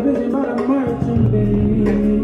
busy, but I'm marching, baby.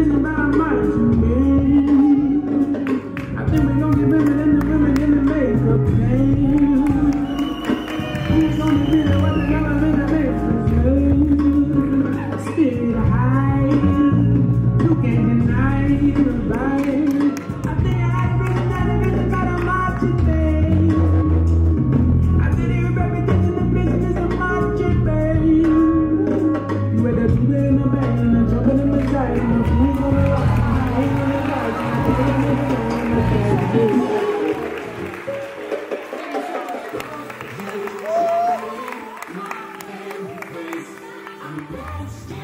reason that I might. I'm.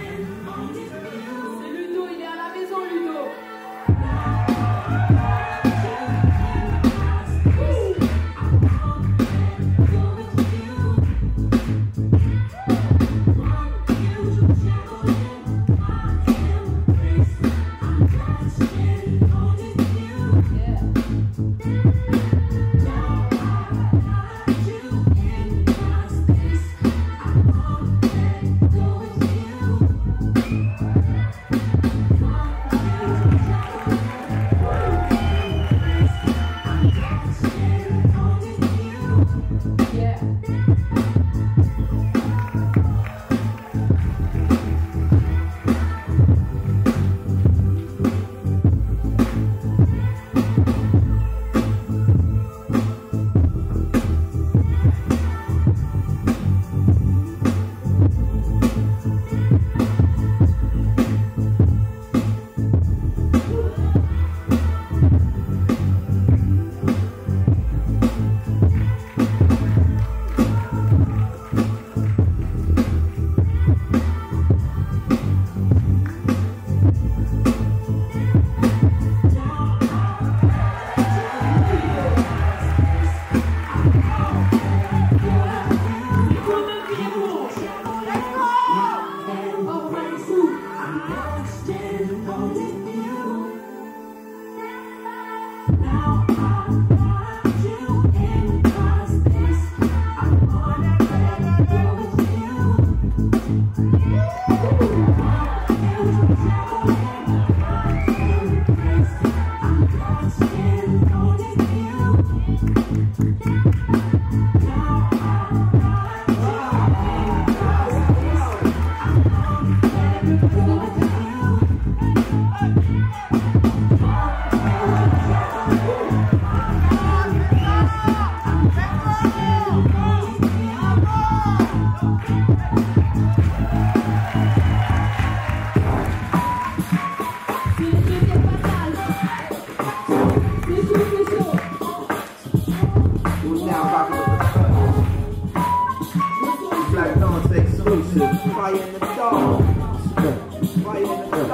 Freaky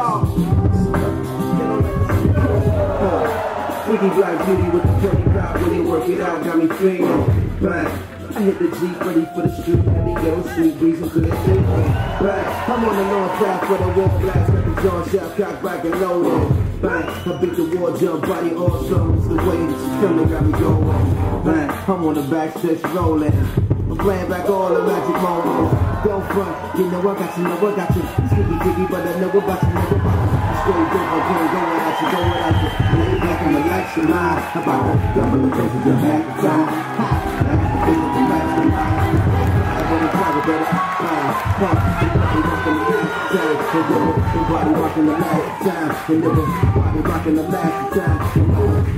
black beauty with the dirty rap when you work it out, got me feeling black. I hit the Jeep ready for the street, and the yellow street reason for the think me. I'm on the north path for the wall blast, got the John Shaft cock back and loaded. Black, I beat the war jump, body awesome. It's the way this feeling got me going. Black, I'm on the back steps rolling. Playing back all the magic moments. Don't front, you know I got you, know I got you. Sticky diggy, but I know about you, know about you. Straight going, going at you, going at you. Lay back in the lights and lie about the double the of your back time. Ha, that's the thing with the lights and lie. I wanna try to better. Ah, pump, body rocking the last time, and nigga, body rocking the last time,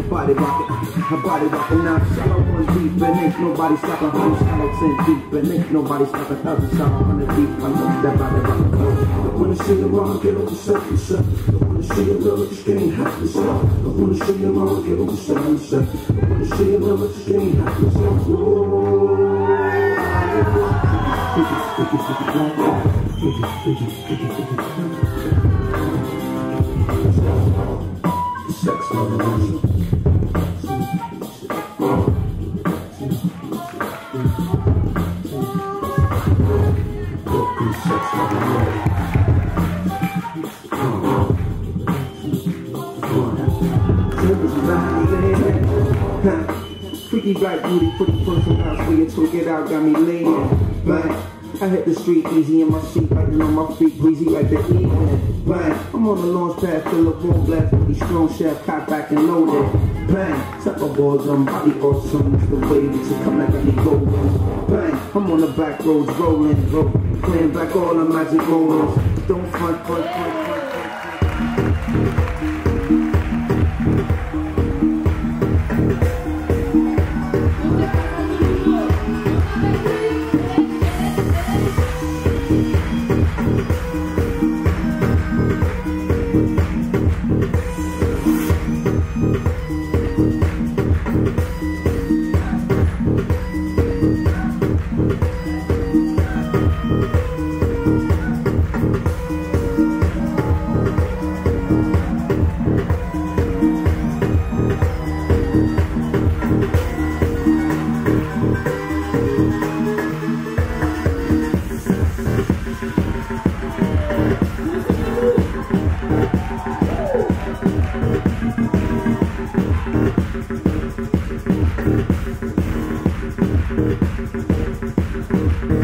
body rocking, her body rocking now. Shallow deep, and ain't nobody stopping. Hundred shallow ten deep, and ain't nobody stopping. Thousand shallow hundred deep, I know that body rocking. I wanna see you wrong, get over yourself, yourself. I wanna see you love, just can't help yourself. I wanna see you wrong, get over yourself, yourself. I wanna see you love, just can't help yourself. Sex. Freaky black beauty, pretty person house where you took it out, got me laying. Man, I hit the street easy in my seat, biting on my feet, breezy like the evening. Bang, I'm on the launch pad, full of warm blast, with these strong chef, cock back and loaded. Bang, supper balls, I'm body awesome, the way that you come back and you go. Bang, I'm on the back roads, rolling, roll, playing back all the magic moments. Don't front, front, front,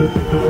Eh, eh, eh.